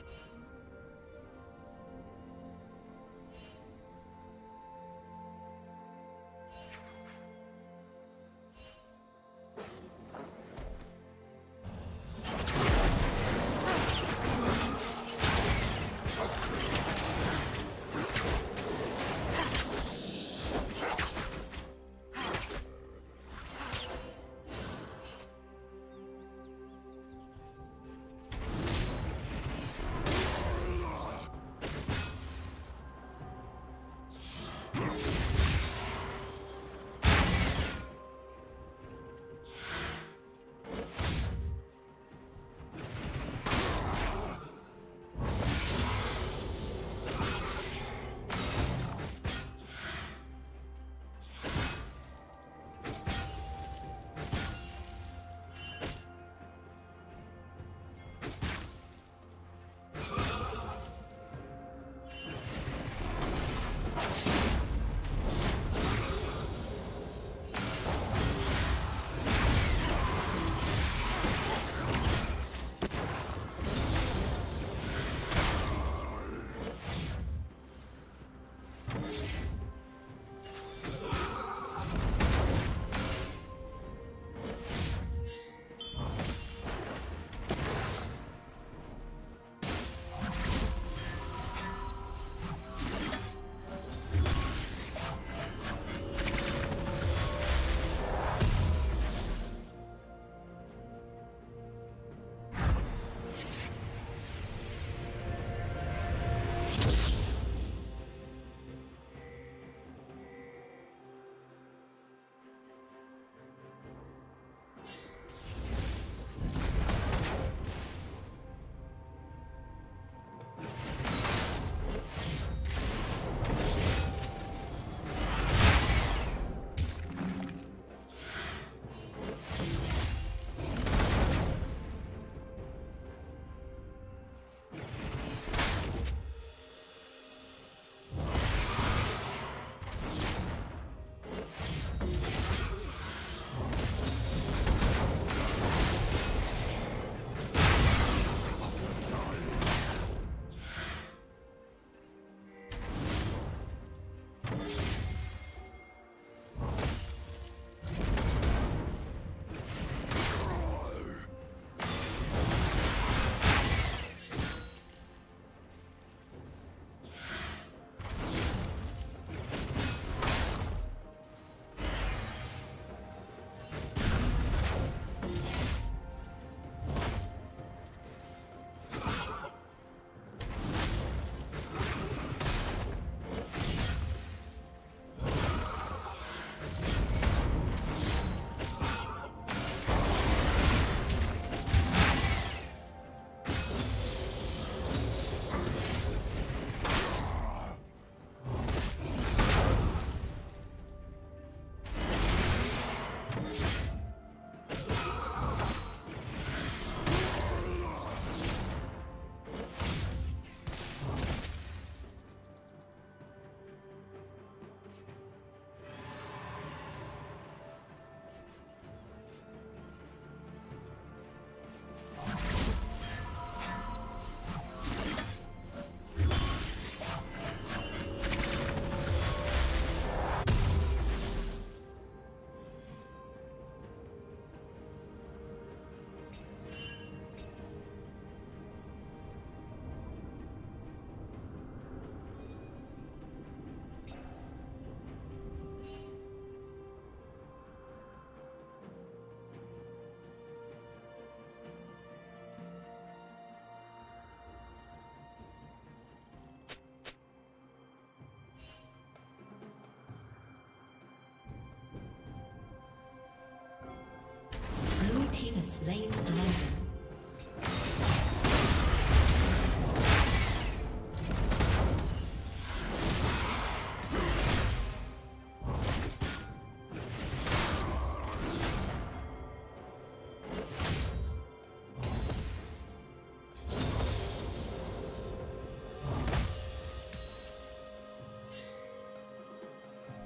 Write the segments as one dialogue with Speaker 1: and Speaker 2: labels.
Speaker 1: you slain dragon.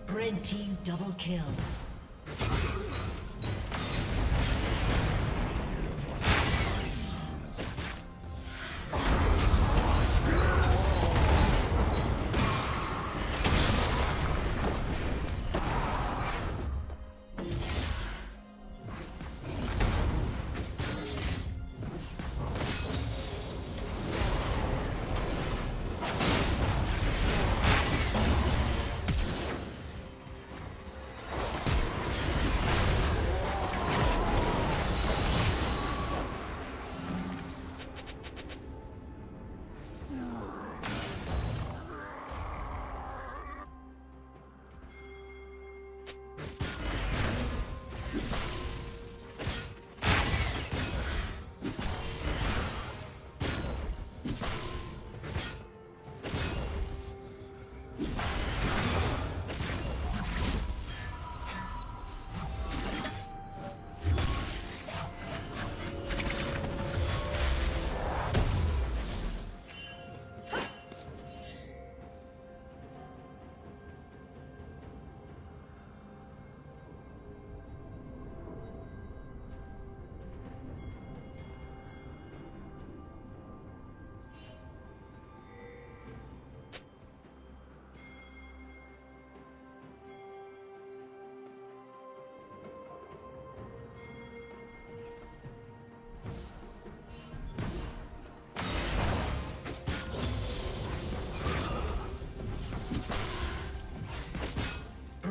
Speaker 1: Red team double kill.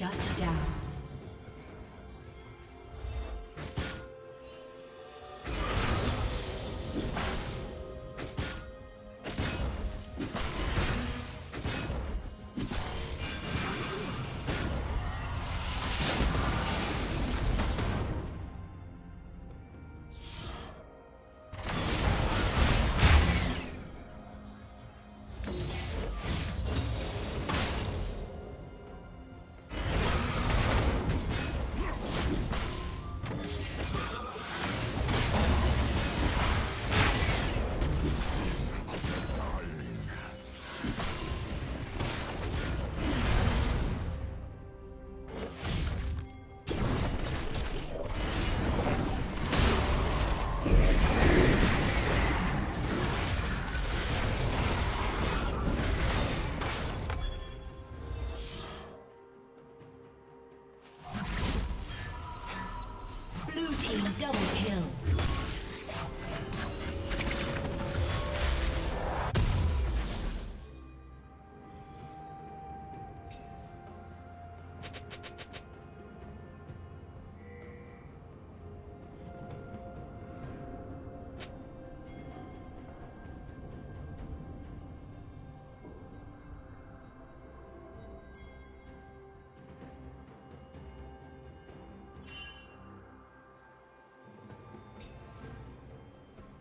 Speaker 1: Shut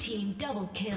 Speaker 1: Team double kill.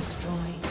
Speaker 1: destroyed.